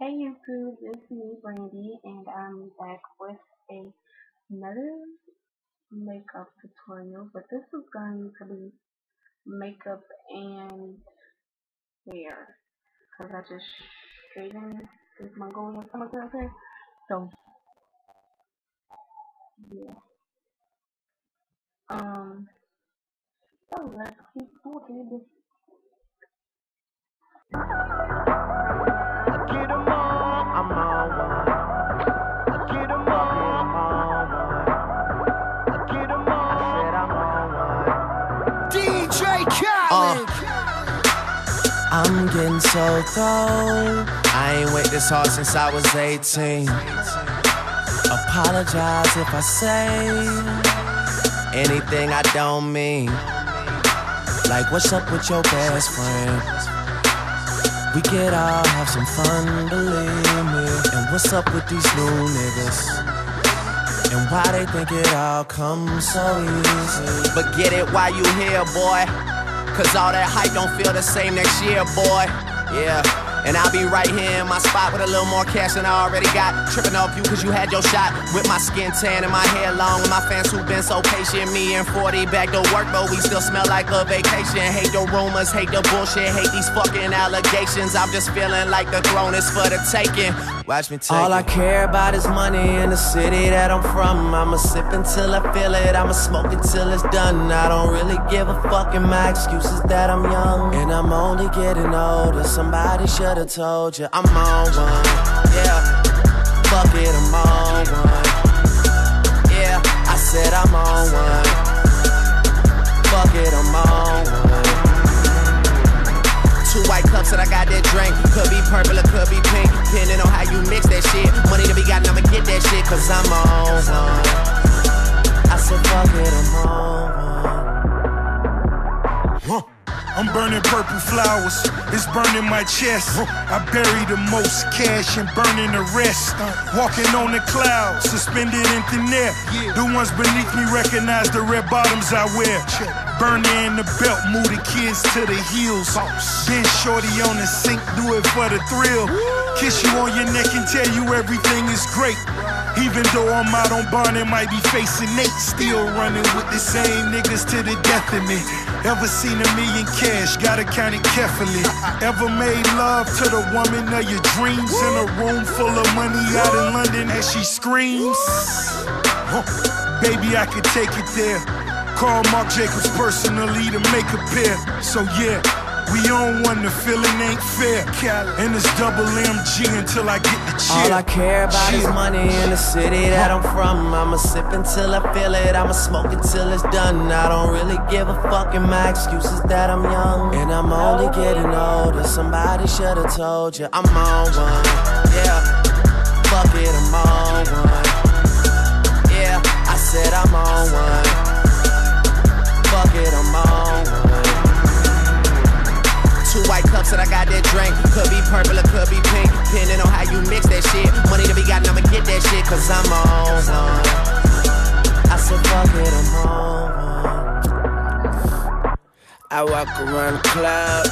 Hey YouTube, it's me Brandi and I'm back with a, another makeup tutorial but this is going to be makeup and hair because I just straightened this Mongolian hair so yeah. Um so let's keep moving Uh, getting so cold. I ain't wait this hard since I was 18. Apologize if I say anything I don't mean. Like, what's up with your best friend? We could all have some fun, believe me. And what's up with these new niggas? And why they think it all comes so easy. But get it while you here, boy. Cause all that hype don't feel the same next year, boy. Yeah. And I'll be right here in my spot with a little more cash than I already got. Tripping off you cause you had your shot. With my skin tan and my hair long. With my fans who've been so patient. Me and 40 back to work, but we still smell like a vacation. Hate the rumors, hate the bullshit, hate these fucking allegations. I'm just feeling like the throne is for the taking. Watch me take All it. I care about is money in the city that I'm from. I'ma sip until I feel it. I'ma smoke it till it's done. I don't really give a fuck, and my excuses that I'm young. And I'm only getting older. Somebody should should've told you I'm on one. Yeah, fuck it, I'm on one. Yeah, I said I'm on one. Fuck it, I'm on cups and I got that drink. Could be purple or could be pink, depending on how you mix that shit. Money to be gotten, I'ma get that shit, cause I'm on one. I said, fuck it, I'm on one. Huh. I'm burning purple flowers, it's burning my chest. I bury the most cash and burning the rest. Walking on the clouds, suspended in thin air. The ones beneath me recognize the red bottoms I wear. Burning in the belt, move the kids to the heels. Been shorty on the sink, do it for the thrill. Kiss you on your neck and tell you everything is great. Even though I'm out on and might be facing Nate, still running with the same niggas to the death of me. Ever seen a million cash, gotta count it carefully. Ever made love to the woman of your dreams in a room full of money out in London as she screams? Huh. Baby, I could take it there. Call Marc Jacobs personally to make a pair. So yeah. We on one, the feeling ain't fair. And it's double MG until I get the cheer. All I care about is money in the city that I'm from. I'ma sip until I feel it. I'ma smoke it till it's done. I don't really give a fuck, and my excuse is that I'm young. And I'm only getting older. Somebody should've told you I'm on one. Yeah, fuck it, I'm on one. And I got that drink. Could be purple or could be pink, depending on how you mix that shit. Money to be gotten, I'ma get that shit, cause I'm on one. I said, fuck it, I'm on one. I walk around the club,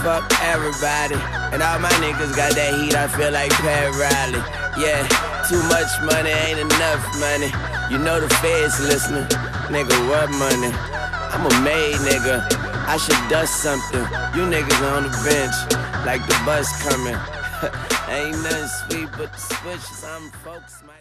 fuck everybody. And all my niggas got that heat, I feel like Pat Riley. Yeah, too much money ain't enough money. You know the feds listening. Nigga, what money? I'm a made nigga. I should dust something. You niggas on the bench, like the bus coming. Ain't nothing sweet but the switch. Some folks might.